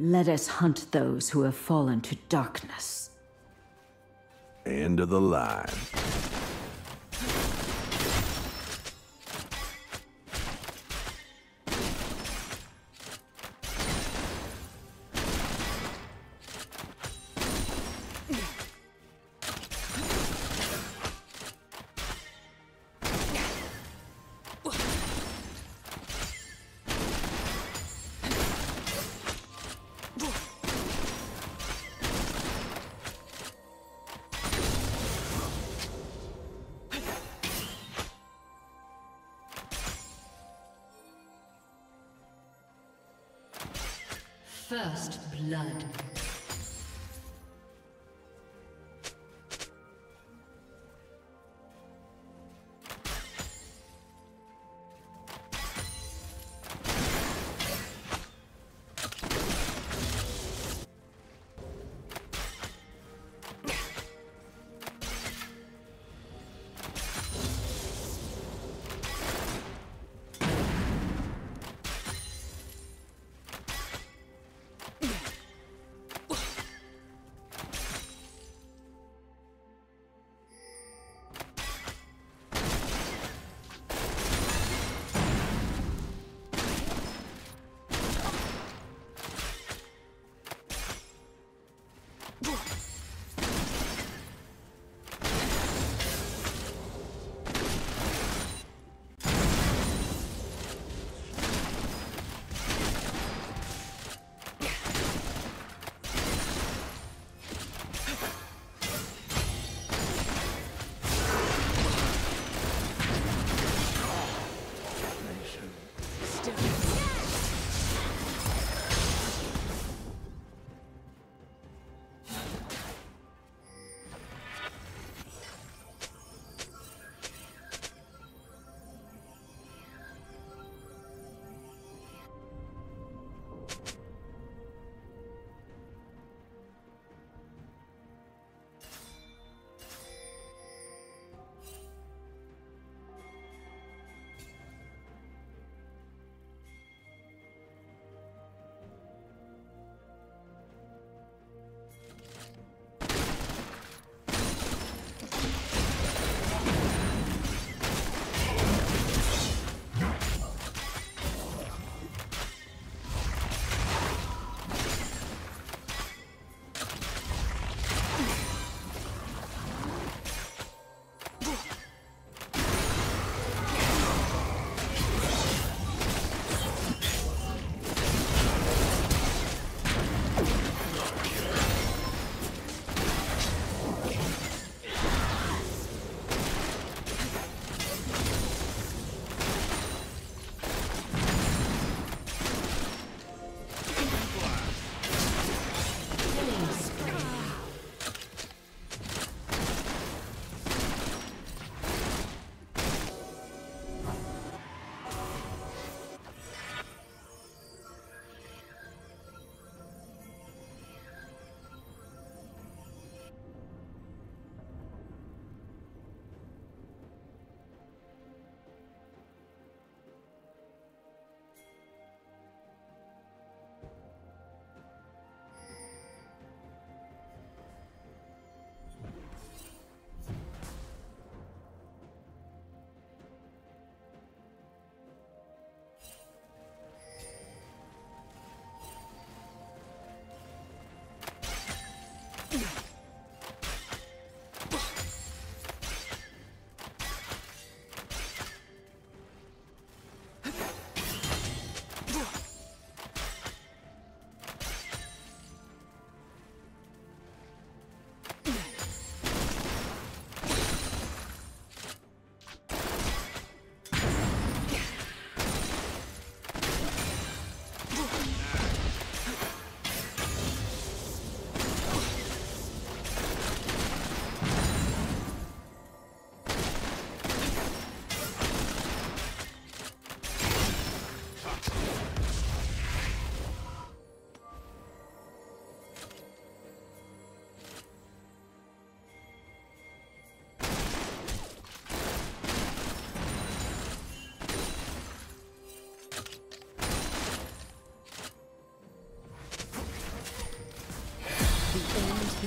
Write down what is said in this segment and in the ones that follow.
Let us hunt those who have fallen to darkness. End of the line. First blood.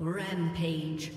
Rampage.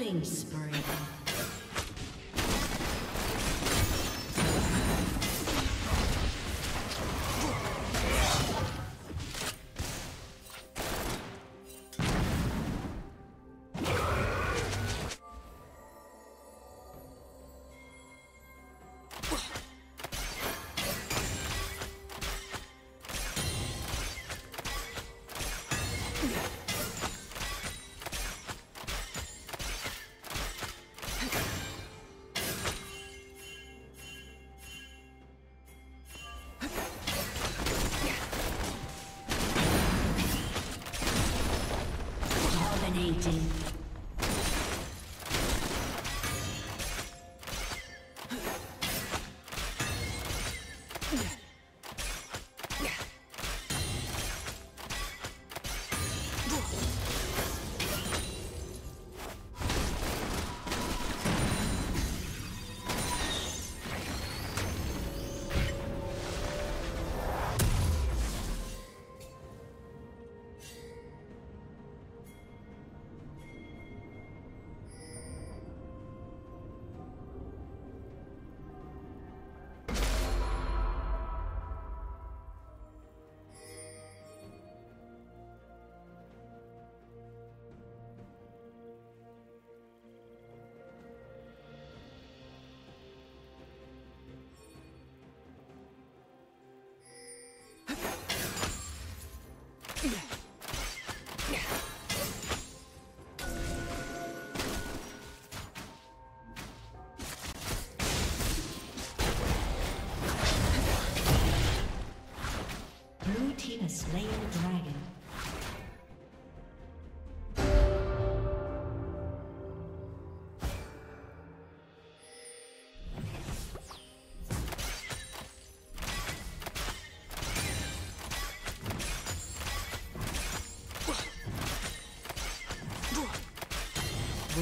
Killing spree. Blue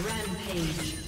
Rampage.